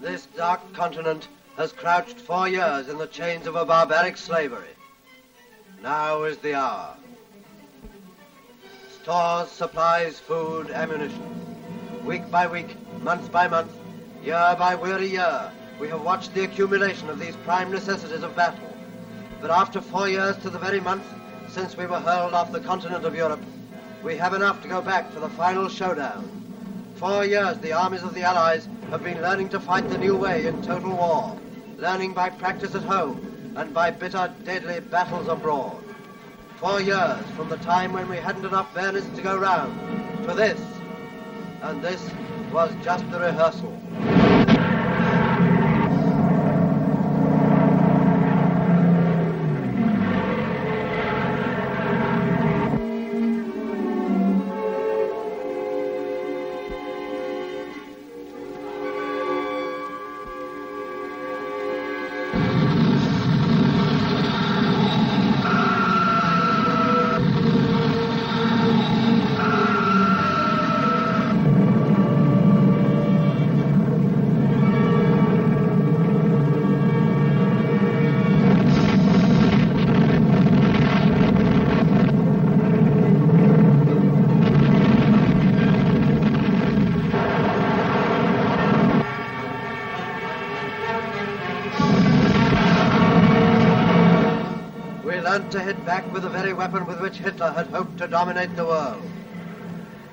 This dark continent has crouched four years in the chains of a barbaric slavery. Now is the hour. Stores, supplies, food, ammunition. Week by week, month by month, year by weary year, we have watched the accumulation of these prime necessities of battle. But after four years to the very month since we were hurled off the continent of Europe, we have enough to go back for the final showdown. Four years the armies of the Allies have been learning to fight the new way in total war, learning by practice at home and by bitter, deadly battles abroad. Four years from the time when we hadn't enough bayonets to go round to this, and this was just the rehearsal. We learned to hit back with the very weapon with which Hitler had hoped to dominate the world.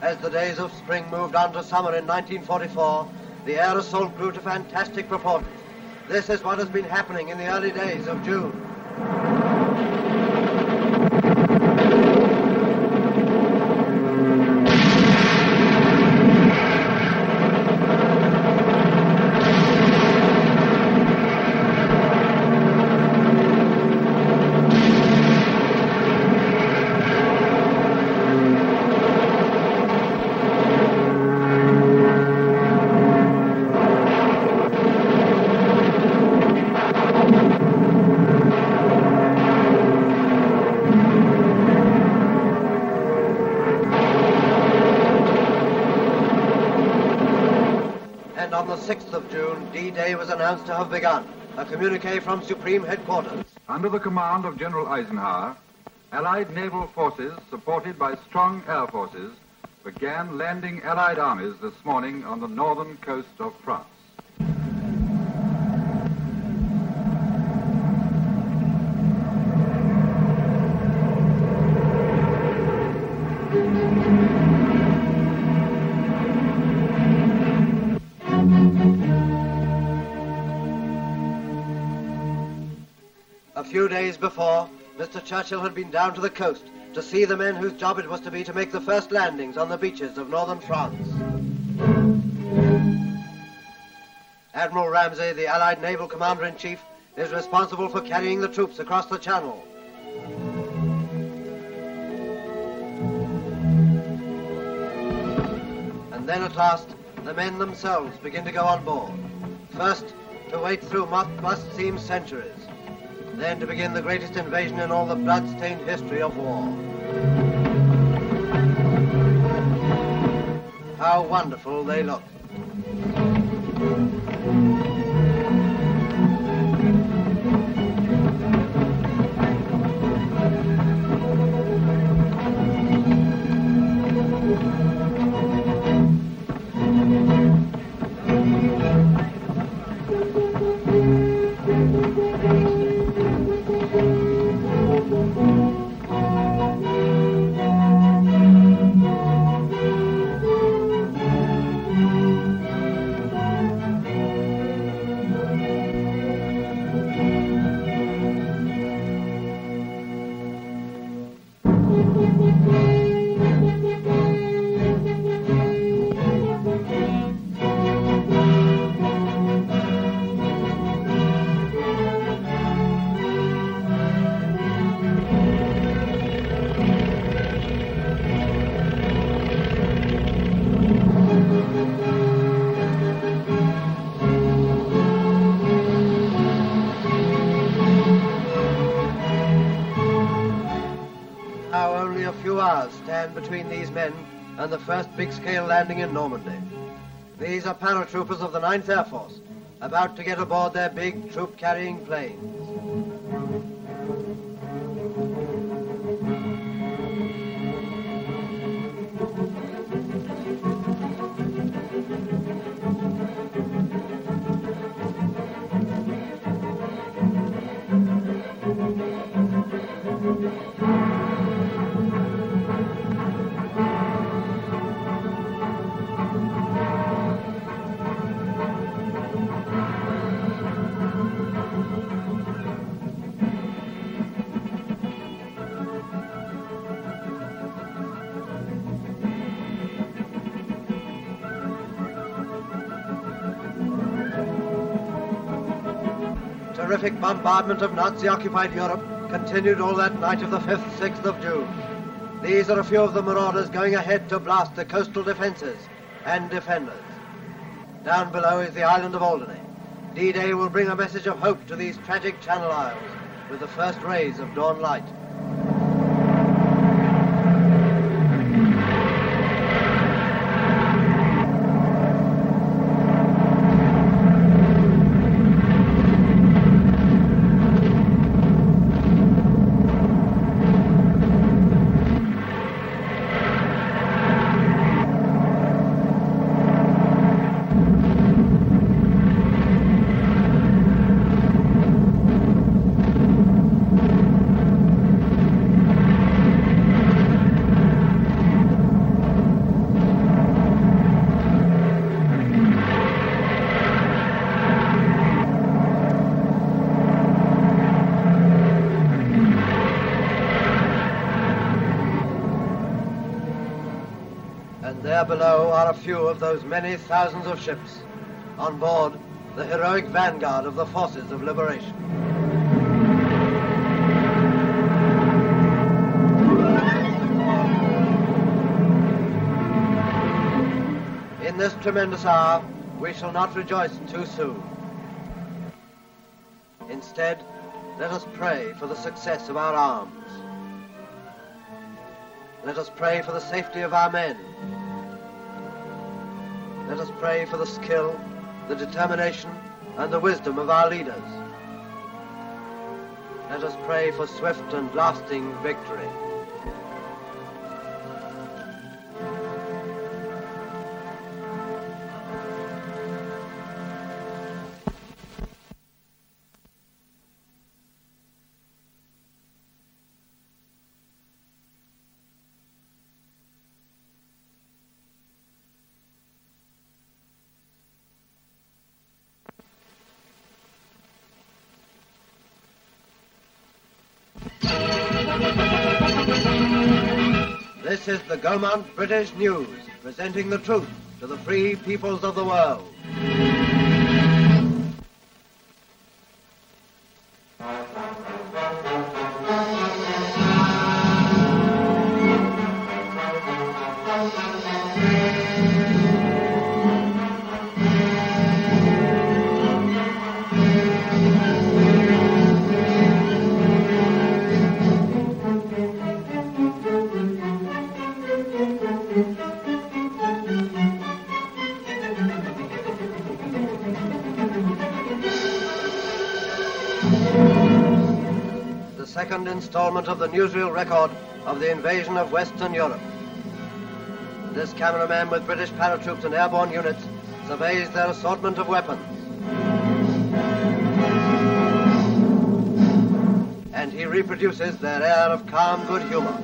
As the days of spring moved on to summer in 1944, the air assault grew to fantastic proportions. This is what has been happening in the early days of June. Announced to have begun. A communique from Supreme Headquarters. Under the command of General Eisenhower, Allied naval forces, supported by strong air forces, began landing Allied armies this morning on the northern coast of France. Few days before, Mr. Churchill had been down to the coast to see the men whose job it was to be to make the first landings on the beaches of northern France. Admiral Ramsay, the Allied naval commander-in-chief, is responsible for carrying the troops across the channel. And then at last, the men themselves begin to go on board. First, to wait through what must seem centuries. Then to begin the greatest invasion in all the blood-stained history of war. How wonderful they look. Between these men and the first big-scale landing in Normandy. These are paratroopers of the 9th Air Force, about to get aboard their big troop-carrying planes. Terrific bombardment of Nazi-occupied Europe continued all that night of the 5th, 6th of June. These are a few of the marauders going ahead to blast the coastal defenses and defenders. Down below is the island of Alderney. D-Day will bring a message of hope to these tragic Channel Isles with the first rays of dawn light. And there below are a few of those many thousands of ships on board the heroic vanguard of the forces of liberation. In this tremendous hour, we shall not rejoice too soon. Instead, let us pray for the success of our arms. Let us pray for the safety of our men. Let us pray for the skill, the determination, and the wisdom of our leaders. Let us pray for swift and lasting victory. This is the Gaumont British News, presenting the truth to the free peoples of the world. Second installment of the newsreel record of the invasion of Western Europe. This cameraman with British paratroops and airborne units surveys their assortment of weapons. And he reproduces their air of calm good humor.